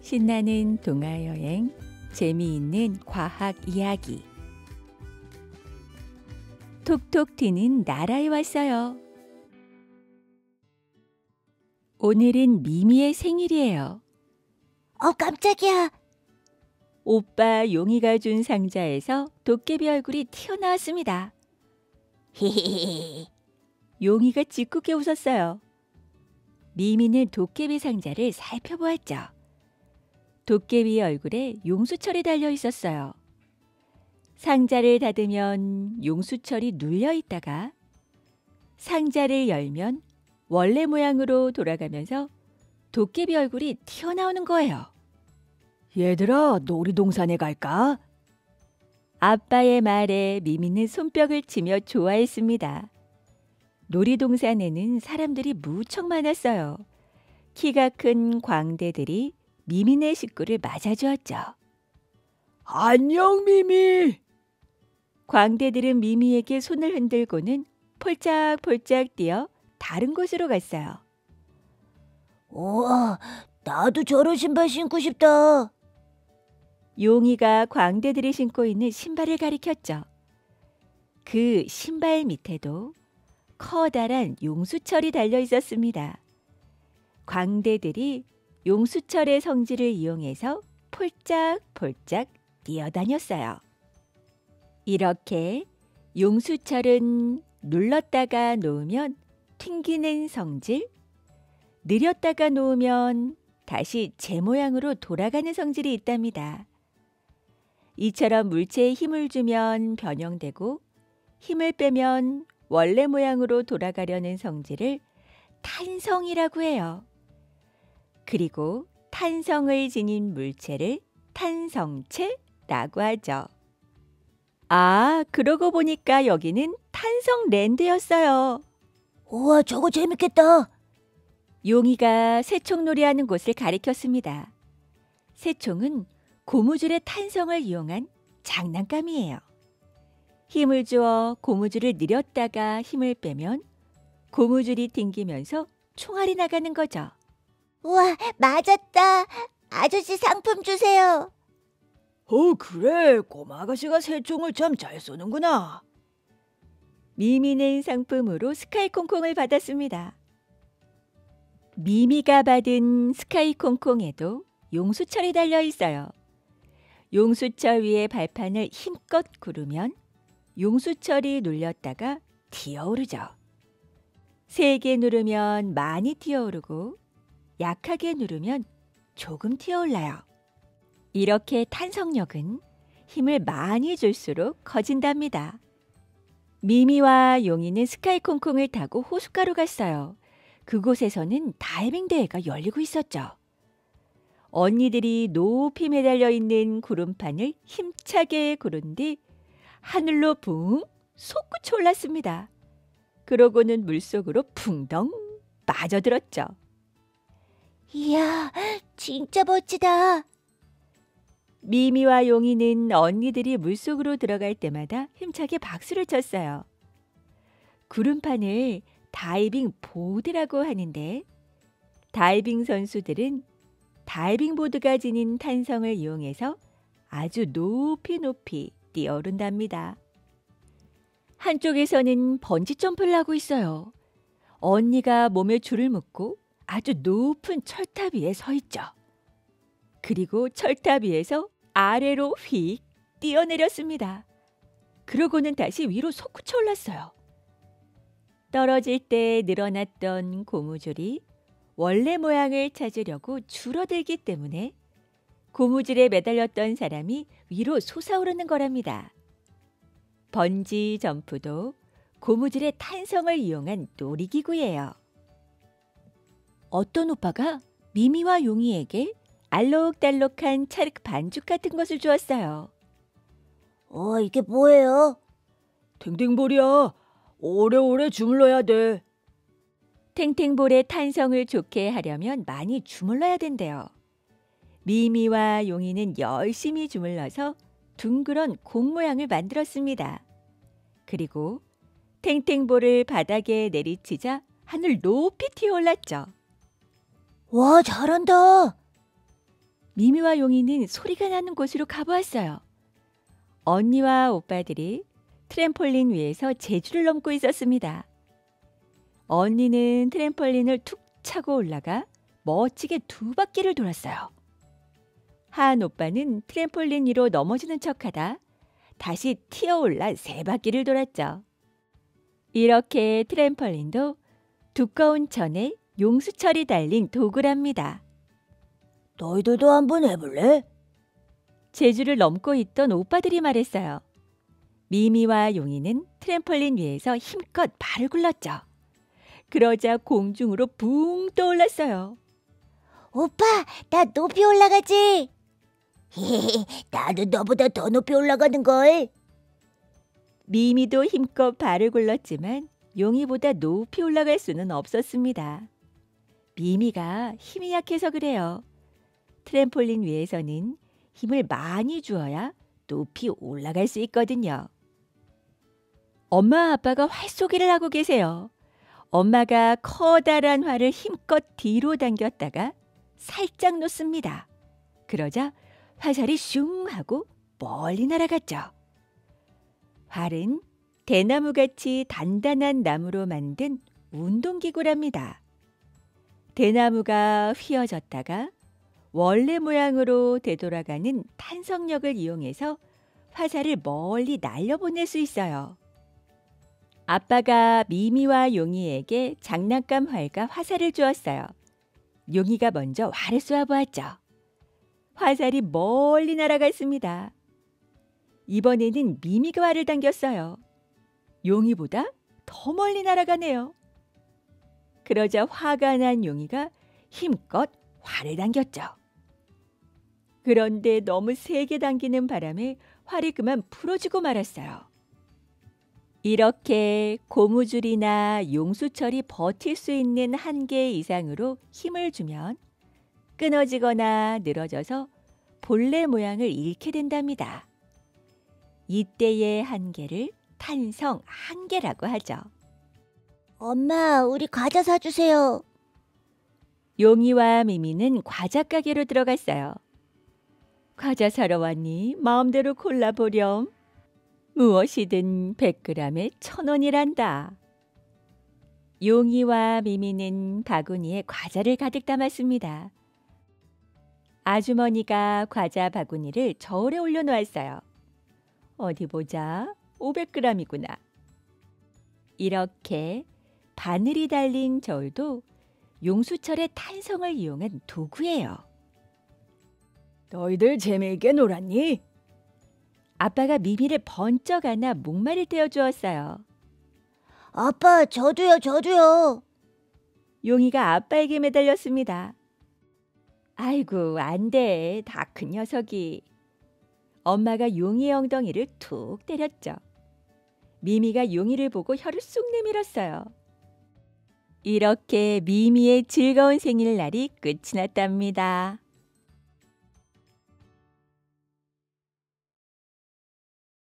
신나는 동화 여행, 재미있는 과학 이야기. 톡톡 튀는 나라에 왔어요. 오늘은 미미의 생일이에요. 어, 깜짝이야. 오빠 용이가 준 상자에서 도깨비 얼굴이 튀어나왔습니다. 히히히. 용이가 짓궂게 웃었어요. 미미는 도깨비 상자를 살펴보았죠. 도깨비 얼굴에 용수철이 달려 있었어요. 상자를 닫으면 용수철이 눌려 있다가 상자를 열면 원래 모양으로 돌아가면서 도깨비 얼굴이 튀어나오는 거예요. 얘들아, 놀이동산에 갈까? 아빠의 말에 미미는 손뼉을 치며 좋아했습니다. 놀이동산에는 사람들이 무척 많았어요. 키가 큰 광대들이 미미네 식구를 맞아주었죠. 안녕, 미미. 광대들은 미미에게 손을 흔들고는 폴짝폴짝 뛰어 다른 곳으로 갔어요. 우와, 나도 저런 신발 신고 싶다. 용이가 광대들이 신고 있는 신발을 가리켰죠. 그 신발 밑에도 커다란 용수철이 달려 있었습니다. 광대들이 용수철의 성질을 이용해서 폴짝폴짝 뛰어다녔어요. 이렇게 용수철은 눌렀다가 놓으면 튕기는 성질, 느렸다가 놓으면 다시 제 모양으로 돌아가는 성질이 있답니다. 이처럼 물체에 힘을 주면 변형되고 힘을 빼면 원래 모양으로 돌아가려는 성질을 탄성이라고 해요. 그리고 탄성을 지닌 물체를 탄성체라고 하죠. 아, 그러고 보니까 여기는 탄성랜드였어요. 우와, 저거 재밌겠다. 용이가 새총놀이 하는 곳을 가리켰습니다. 새총은 고무줄의 탄성을 이용한 장난감이에요. 힘을 주어 고무줄을 느렸다가 힘을 빼면 고무줄이 튕기면서 총알이 나가는 거죠. 우와, 맞았다. 아저씨 상품 주세요. 어, 그래. 꼬마 아가씨가 새총을 참 잘 쏘는구나. 미미는 상품으로 스카이콩콩을 받았습니다. 미미가 받은 스카이콩콩에도 용수철이 달려 있어요. 용수철 위에 발판을 힘껏 구르면 용수철이 눌렸다가 튀어오르죠. 세게 누르면 많이 튀어오르고 약하게 누르면 조금 튀어올라요. 이렇게 탄성력은 힘을 많이 줄수록 커진답니다. 미미와 용이는 스카이콩콩을 타고 호숫가로 갔어요. 그곳에서는 다이빙 대회가 열리고 있었죠. 언니들이 높이 매달려 있는 구름판을 힘차게 구른 뒤 하늘로 붕 솟구쳐 올랐습니다. 그러고는 물속으로 붕덩 빠져들었죠. 이야, 진짜 멋지다. 미미와 용이는 언니들이 물속으로 들어갈 때마다 힘차게 박수를 쳤어요. 구름판을 다이빙 보드라고 하는데 다이빙 선수들은 다이빙 보드가 지닌 탄성을 이용해서 아주 높이 높이 뛰어오른답니다. 한쪽에서는 번지 점프를 하고 있어요. 언니가 몸에 줄을 묶고 아주 높은 철탑 위에 서 있죠. 그리고 철탑 위에서 아래로 휙 뛰어내렸습니다. 그러고는 다시 위로 솟구쳐 올랐어요. 떨어질 때 늘어났던 고무줄이 원래 모양을 찾으려고 줄어들기 때문에 고무줄에 매달렸던 사람이 위로 솟아오르는 거랍니다. 번지 점프도 고무줄의 탄성을 이용한 놀이기구예요. 어떤 오빠가 미미와 용이에게 알록달록한 찰흙 반죽 같은 것을 주었어요. 어, 이게 뭐예요? 탱탱볼이야. 오래오래 주물러야 돼. 탱탱볼의 탄성을 좋게 하려면 많이 주물러야 된대요. 미미와 용이는 열심히 주물러서 둥그런 공 모양을 만들었습니다. 그리고 탱탱볼을 바닥에 내리치자 하늘 높이 튀어올랐죠. 와, 잘한다. 미미와 용이는 소리가 나는 곳으로 가보았어요. 언니와 오빠들이 트램폴린 위에서 재주를 넘고 있었습니다. 언니는 트램폴린을 툭 차고 올라가 멋지게 두 바퀴를 돌았어요. 한 오빠는 트램폴린 위로 넘어지는 척하다 다시 튀어올라 세 바퀴를 돌았죠. 이렇게 트램펄린도 두꺼운 천에 용수철이 달린 도구랍니다. 너희들도 한번 해볼래? 제주를 넘고 있던 오빠들이 말했어요. 미미와 용이는 트램펄린 위에서 힘껏 발을 굴렀죠. 그러자 공중으로 붕 떠올랐어요. 오빠, 나 높이 올라가지? 나도 너보다 더 높이 올라가는 걸. 미미도 힘껏 발을 굴렀지만 용이보다 높이 올라갈 수는 없었습니다. 미미가 힘이 약해서 그래요. 트램폴린 위에서는 힘을 많이 주어야 높이 올라갈 수 있거든요. 엄마 아빠가 활쏘기를 하고 계세요. 엄마가 커다란 활을 힘껏 뒤로 당겼다가 살짝 놓습니다. 그러자 화살이 슝 하고 멀리 날아갔죠. 활은 대나무같이 단단한 나무로 만든 운동기구랍니다. 대나무가 휘어졌다가 원래 모양으로 되돌아가는 탄성력을 이용해서 화살을 멀리 날려보낼 수 있어요. 아빠가 미미와 용이에게 장난감 활과 화살을 주었어요. 용이가 먼저 활을 쏘아보았죠. 화살이 멀리 날아갔습니다. 이번에는 미미가 활을 당겼어요. 용이보다 더 멀리 날아가네요. 그러자 화가 난 용이가 힘껏 활을 당겼죠. 그런데 너무 세게 당기는 바람에 활이 그만 풀어지고 말았어요. 이렇게 고무줄이나 용수철이 버틸 수 있는 한계 이상으로 힘을 주면 끊어지거나 늘어져서 본래 모양을 잃게 된답니다. 이때의 한계를 탄성 한계라고 하죠. 엄마, 우리 과자 사주세요. 용이와 미미는 과자 가게로 들어갔어요. 과자 사러 왔니? 마음대로 골라보렴. 무엇이든 100g에 천 원이란다. 용이와 미미는 바구니에 과자를 가득 담았습니다. 아주머니가 과자 바구니를 저울에 올려놓았어요. 어디 보자. 500g이구나. 이렇게 바늘이 달린 저울도 용수철의 탄성을 이용한 도구예요. 너희들 재미있게 놀았니? 아빠가 미미를 번쩍 안아 목마를 떼어주었어요. 아빠, 저도요, 저도요. 용이가 아빠에게 매달렸습니다. 아이고, 안 돼. 다 큰 녀석이. 엄마가 용이의 엉덩이를 툭 때렸죠. 미미가 용이를 보고 혀를 쑥 내밀었어요. 이렇게 미미의 즐거운 생일날이 끝이 났답니다.